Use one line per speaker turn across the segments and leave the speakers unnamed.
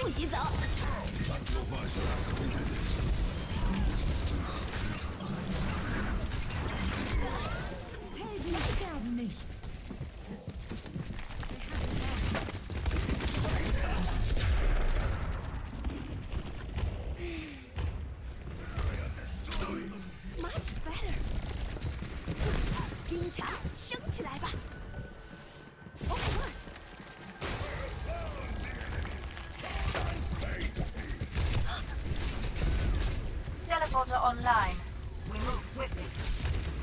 不许走。
online. We move
quickly.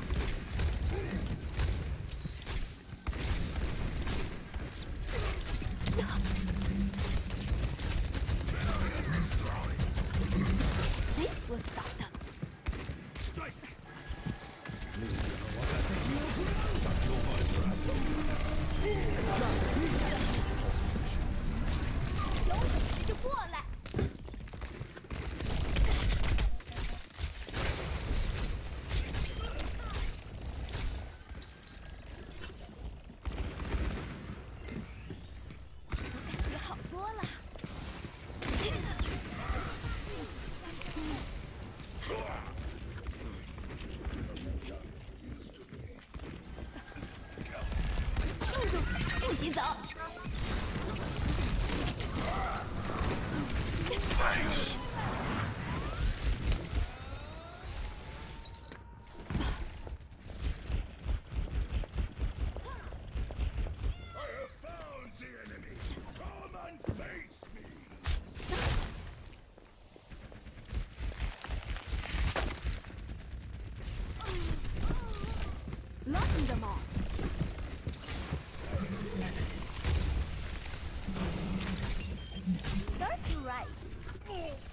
right.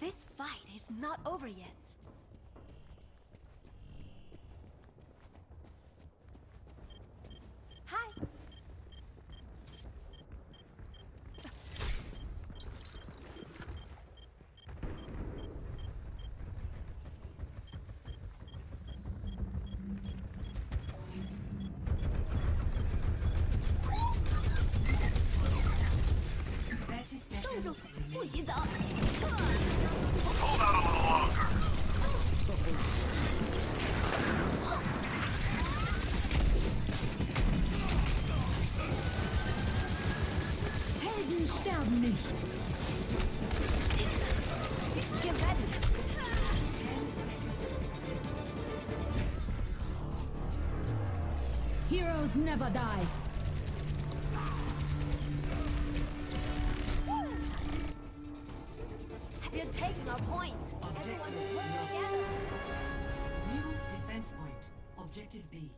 This fight is not over yet.
Helden sterben nicht. Heroes never die.
They're taking our point. Everyone work together.
New defense point. Objective B.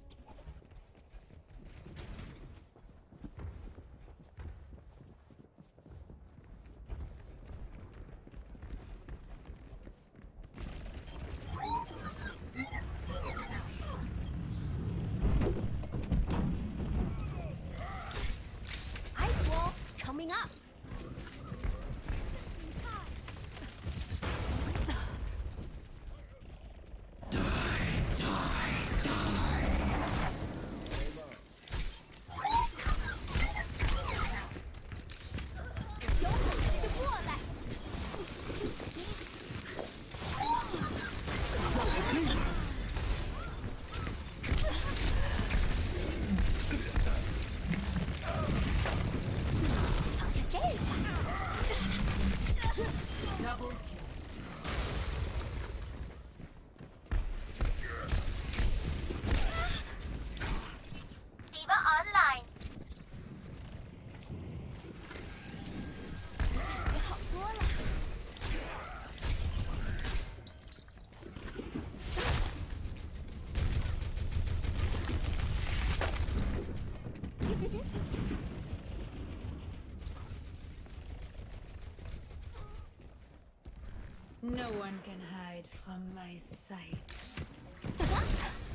No one can hide from my sight.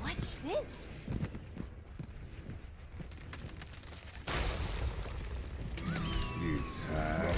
Watch this!
It's
high.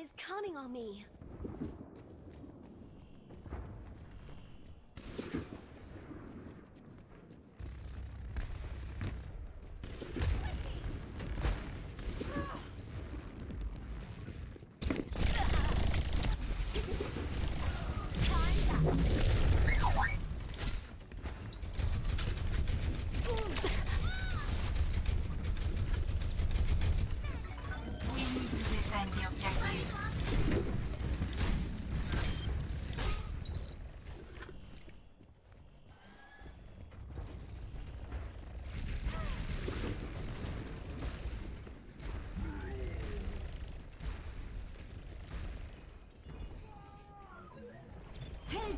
Is counting on me.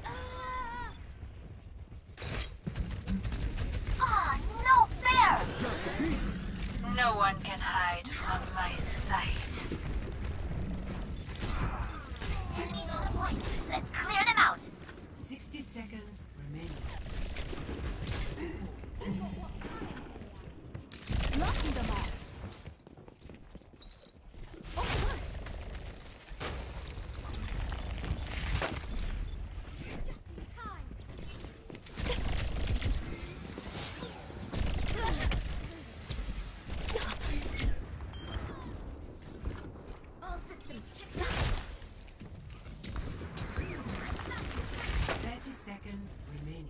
아. remaining.